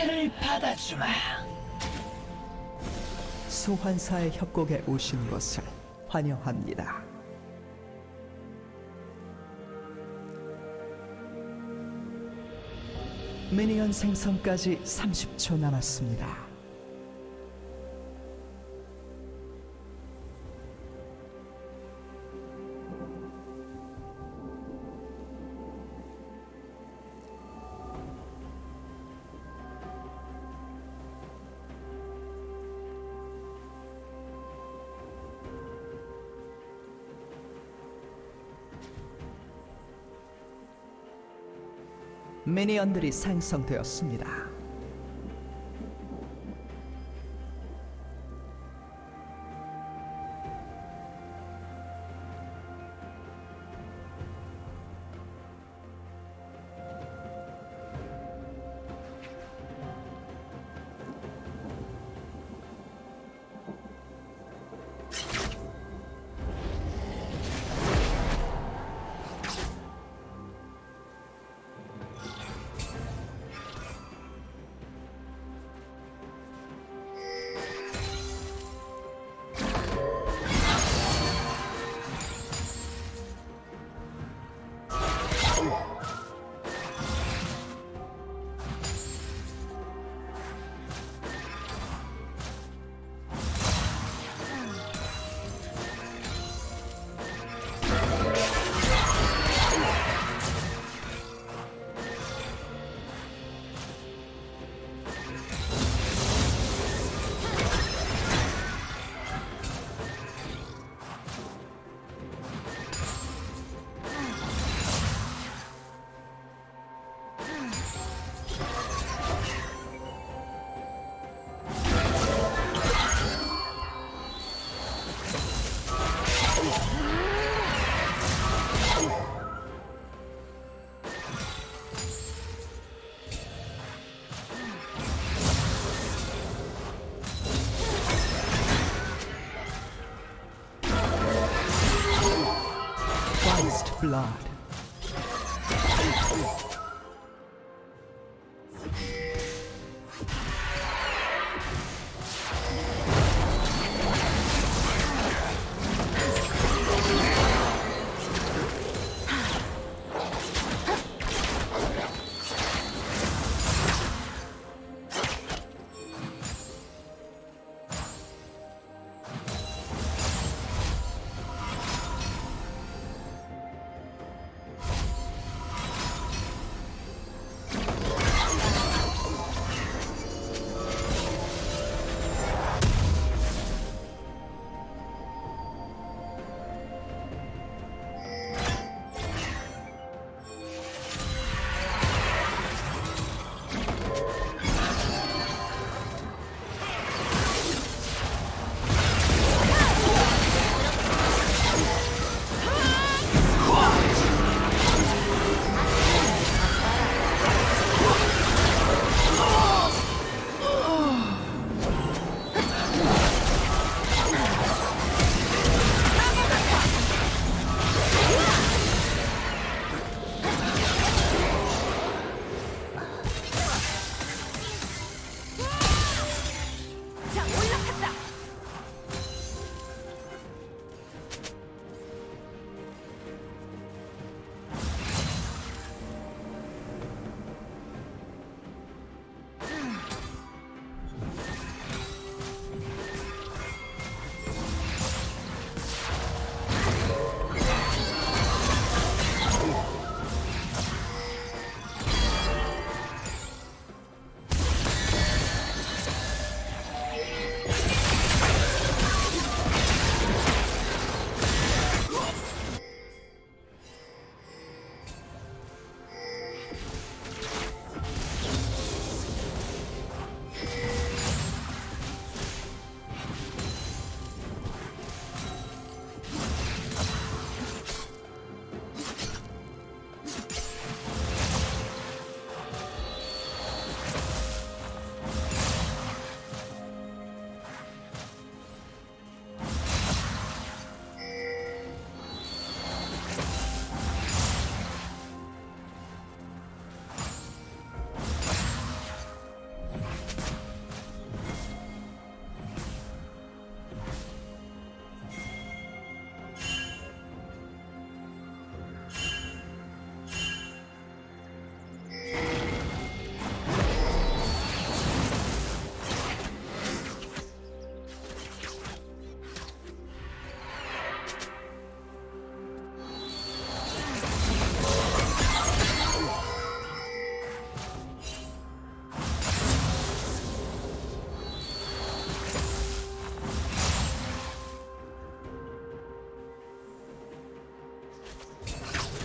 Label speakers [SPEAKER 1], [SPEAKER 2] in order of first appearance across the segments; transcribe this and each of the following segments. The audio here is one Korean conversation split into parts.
[SPEAKER 1] 신세를 받아주마.
[SPEAKER 2] 소환사의 협곡에 오신 것을 환영합니다. 미니언 생성까지 30초 남았습니다. 미니언들이 생성되었습니다.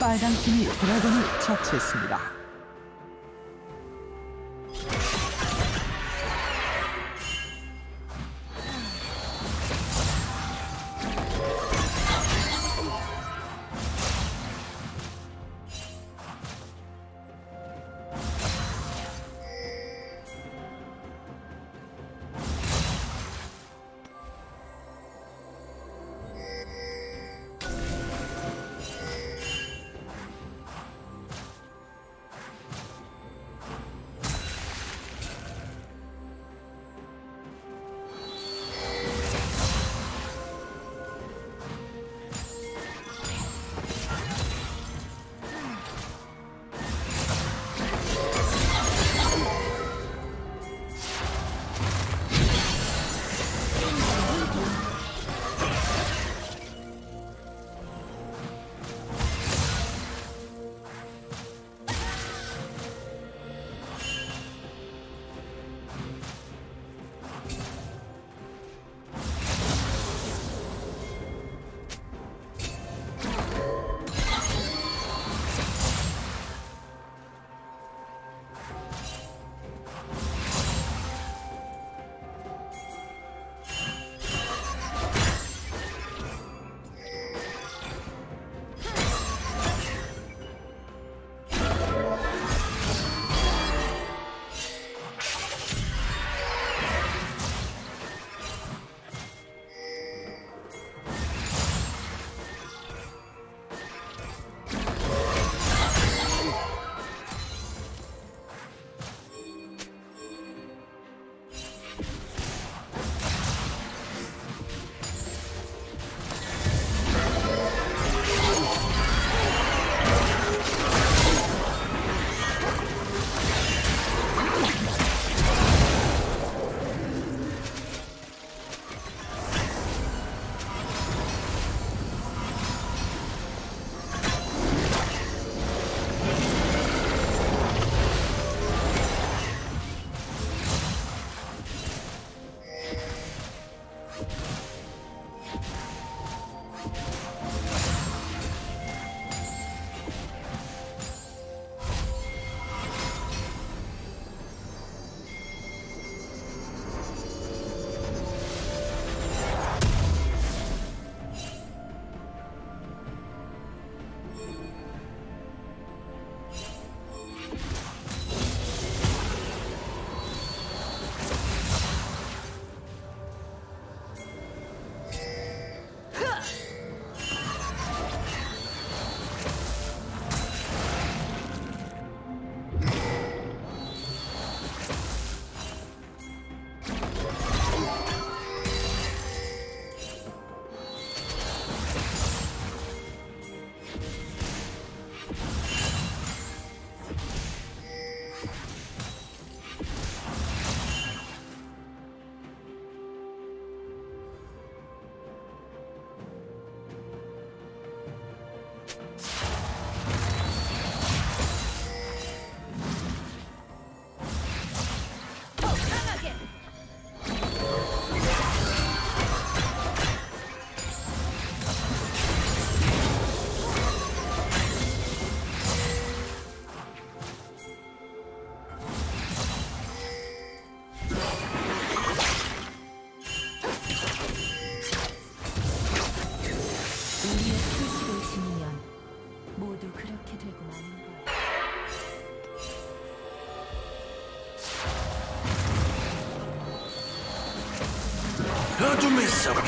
[SPEAKER 2] 빨강 팀이 드래곤을 처치했습니다.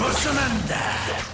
[SPEAKER 1] こそなんだ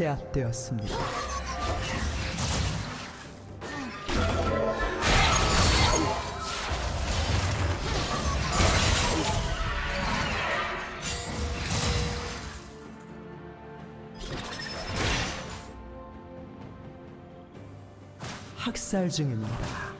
[SPEAKER 2] 제압되었습니다. 학살 중입니다.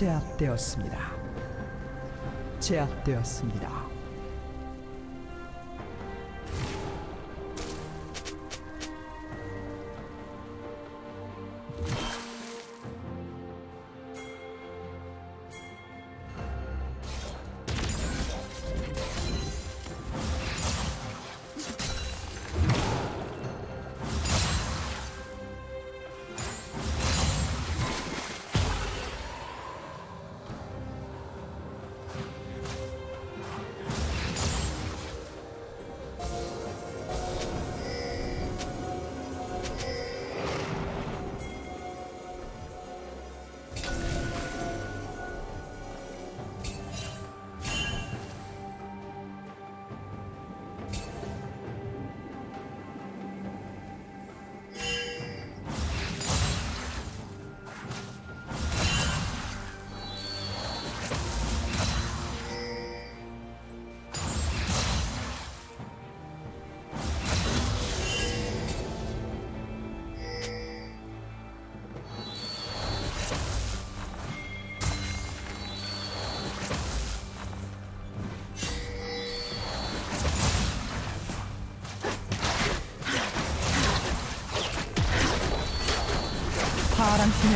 [SPEAKER 2] 제압되었습니다. 제압되었습니다.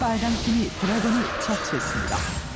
[SPEAKER 2] 빨간 팀이 드래곤을 처치했습니다.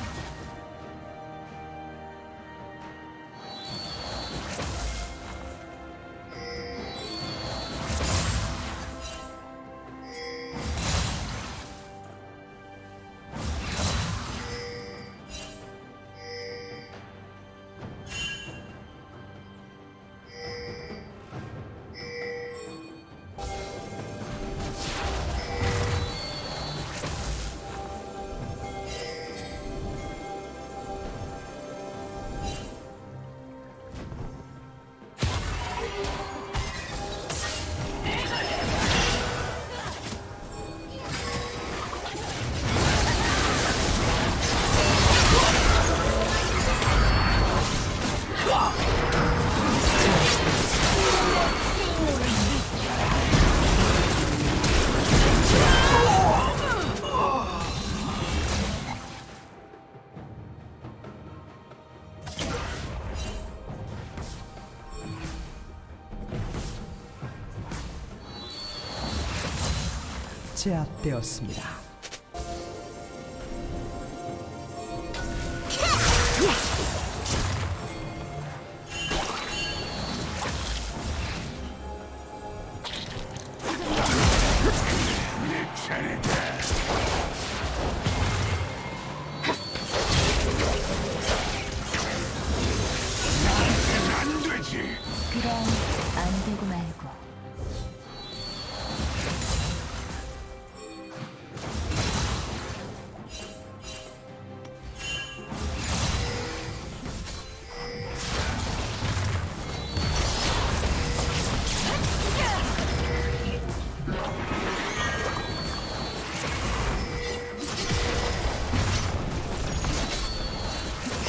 [SPEAKER 2] 제압되었습니다.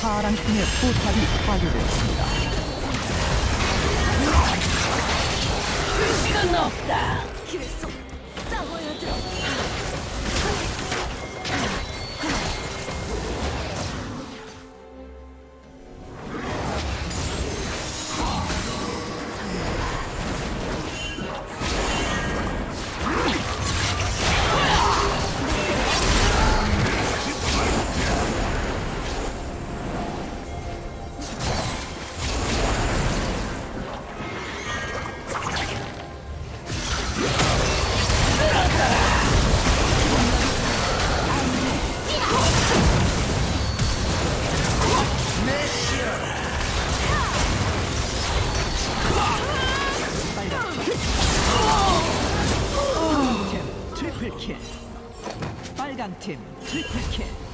[SPEAKER 2] 파란 팀의 포탑이 파괴되었습니다.
[SPEAKER 1] 시간 없다.
[SPEAKER 2] 빨간 팀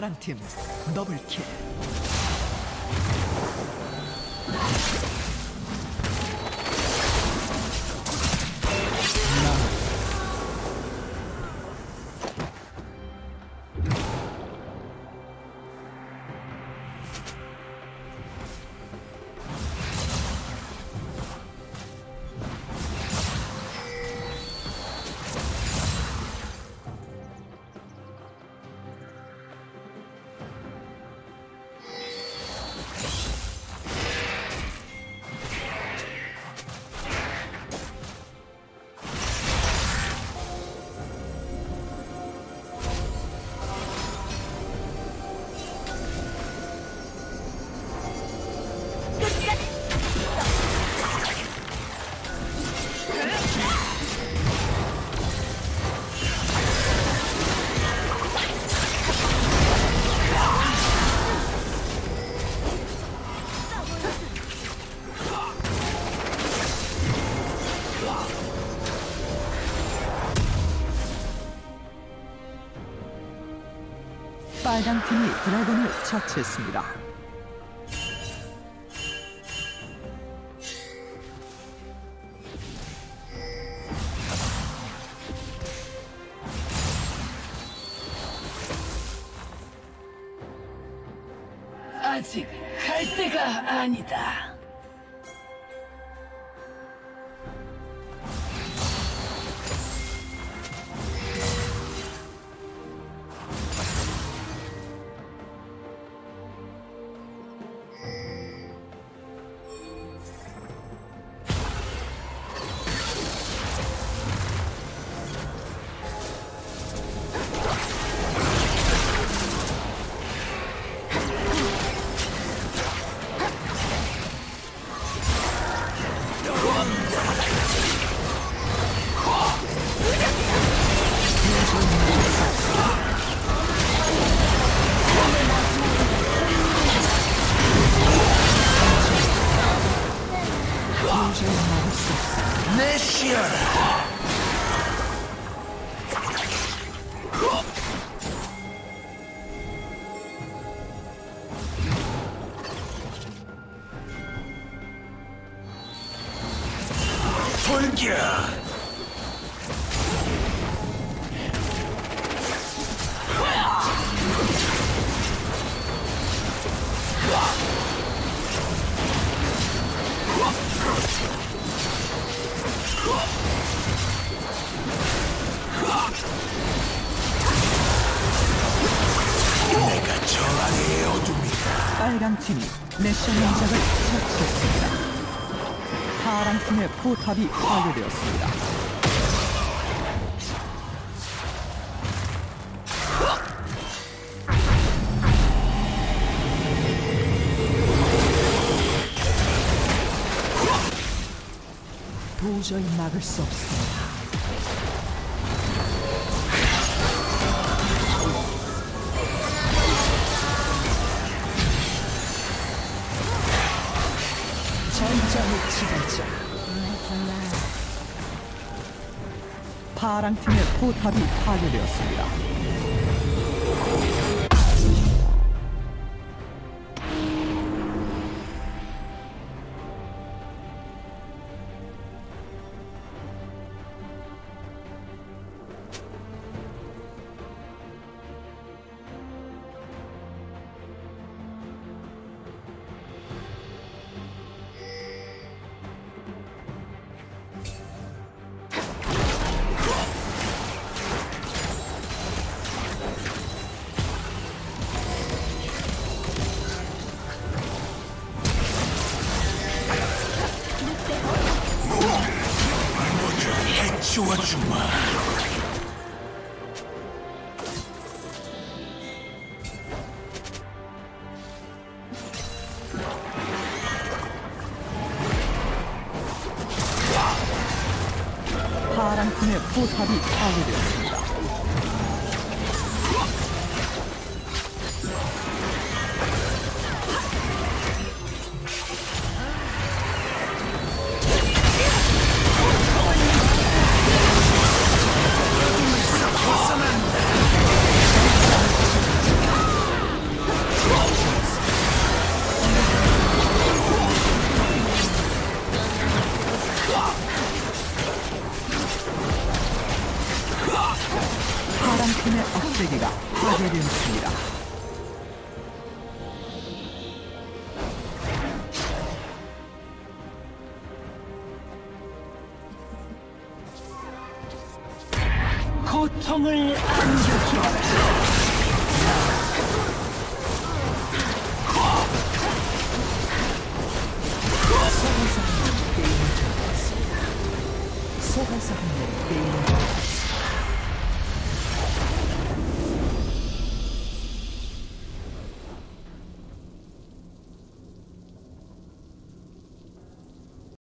[SPEAKER 2] 파랑팀 더블킬 팀이 드래곤을 처치했습니다 빨강 팀이 내셔 영작을 처치했습니다 파랑 팀의 포탑이 파괴되었습니다 도저히 막을 수 없습니다. 해당 팀의 포탑이 파괴되었습니다. such a word.